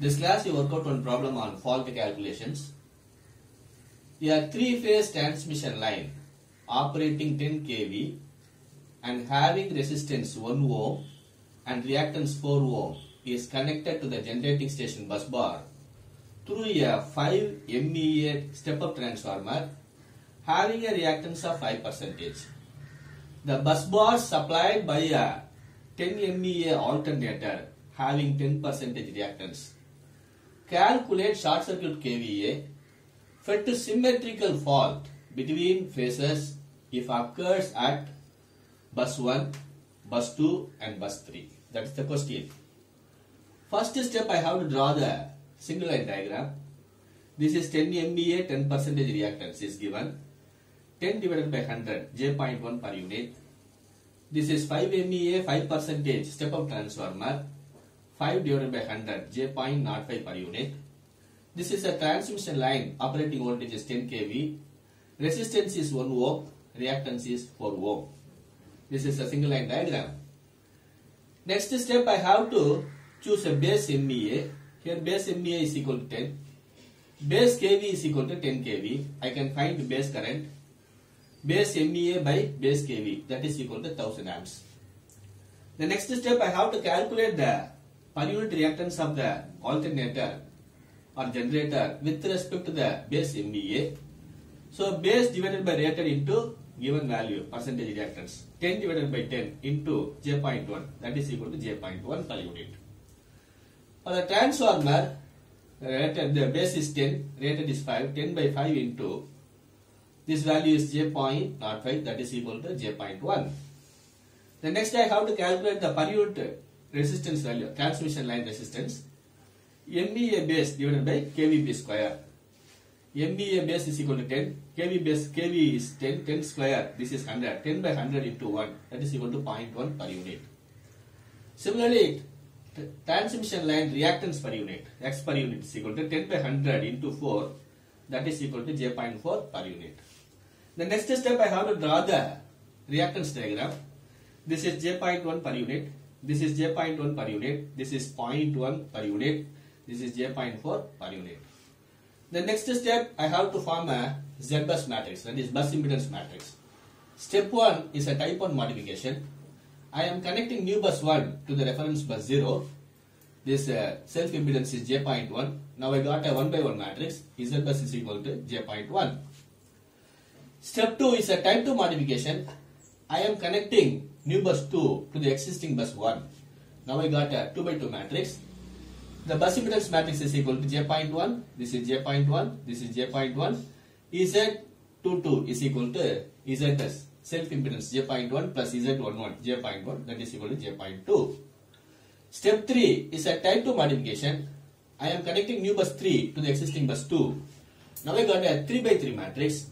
This class you work out one problem on fault calculations. A three-phase transmission line operating 10 kV and having resistance 1 ohm and reactance 4 ohm is connected to the generating station bus bar through a 5 MVA step-up transformer having a reactance of 5 percentage. The bus bar supplied by a 10 MVA alternator having 10 percentage reactance. Calculate short circuit KVA to symmetrical fault between phases if occurs at bus 1, bus 2 and bus 3. That is the question. First step I have to draw the single line diagram. This is 10 MVA 10 percentage reactance is given. 10 divided by 100 J.1 per unit. This is 5 MVA 5 percentage step up transformer 5 divided by 100 J.05 per unit. This is a transmission line operating voltage is 10 kV. Resistance is 1 ohm. Reactance is 4 ohm. This is a single line diagram. Next step I have to choose a base MVA. Here base MVA is equal to 10. Base kV is equal to 10 kV. I can find base current. Base MVA by base kV that is equal to 1000 amps. The next step I have to calculate the per unit reactance of the alternator or generator with respect to the base MVA. So base divided by rated into given value percentage reactance 10 divided by 10 into J.1 that is equal to J.1 per unit. For the transformer rated the base is 10 rated is 5 10 by 5 into this value is J.05 that is equal to J.1. The next I have to calculate the per unit resistance value transmission line resistance MVA base divided by KVB square. MVA base is equal to 10, KV base KV is 10, 10 square, this is 100, 10 by 100 into 1, that is equal to 0.1 per unit. Similarly, transmission line reactance per unit, X per unit is equal to 10 by 100 into 4, that is equal to J.4 per unit. The next step I have to draw the reactance diagram. This is J.1 per unit, this is J.1 per unit, this is 0.1 per unit, this is J.4 per unit. The next step I have to form a Z bus matrix that is bus impedance matrix. Step 1 is a type 1 modification. I am connecting new bus 1 to the reference bus 0. This uh, self impedance is J.1. Now I got a 1 by 1 matrix. Z bus is equal to J.1. Step 2 is a type 2 modification. I am connecting new bus 2 to the existing bus 1. Now I got a 2 by 2 matrix. The bus impedance matrix is equal to J.1. This is J.1. This is J.1. Z22 is equal to ZS. Self impedance J.1 plus Z11 J.1 that is equal to J.2. Step 3 is a type 2 modification. I am connecting new bus 3 to the existing bus 2. Now I got a 3 by 3 matrix.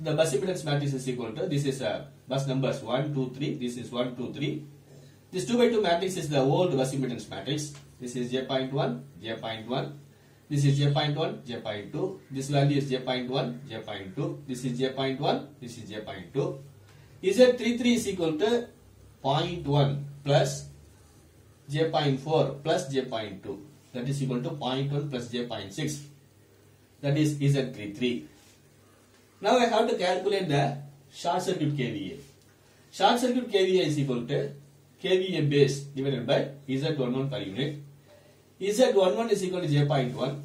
The bus impedance matrix is equal to this is a bus numbers 1, 2, 3. This is 1, 2, 3. This 2 by 2 matrix is the old bus impedance matrix. This is J.1, J.1. This is J.1, J.2. This value is J.1, J.2. This is J.1, this is J.2. Z33 is equal to 0.1 plus J.4 plus J.2. That is equal to 0.1 plus J.6. That is Z33. Now I have to calculate the short circuit KVA. Short circuit KVA is equal to KVA base divided by Z11 per unit. Z11 is equal to J.1.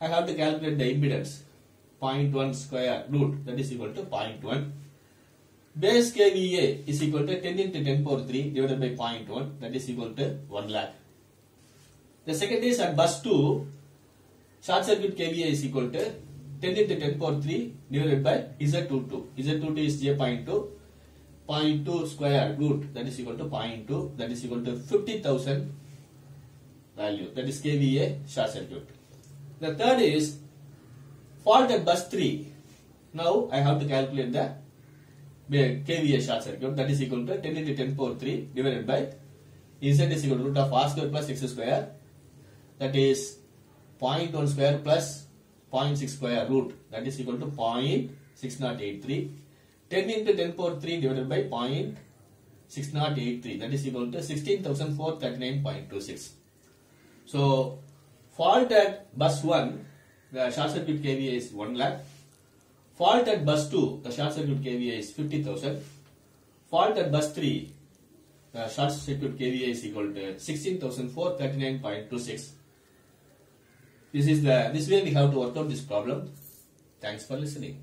I have to calculate the impedance 0.1 square root that is equal to 0.1. Base KVA is equal to 10 into 10 power 3 divided by 0.1 that is equal to 1 lakh. The second is at bus 2 short circuit KVA is equal to 10 into 10 power 3 divided by Z22. Z22 is J.2. 0.2 square root that is equal to 0.2 that is equal to 50,000 value that is KVA short circuit. The third is fault at bus 3. Now I have to calculate the KVA short circuit that is equal to 10 into 10 power 3 divided by Z is equal to root of R square plus X square that is 0.1 square plus 0.6 square root that is equal to 0.6083 10 into 10 power 3 divided by 0.6083 that is equal to 16,439.26. So Fault at bus 1, the short circuit KVA is 1 lakh. Fault at bus 2, the short circuit KVA is 50,000. Fault at bus 3, the short circuit KVA is equal to 16,439.26. This is the this way we have to work out this problem. Thanks for listening.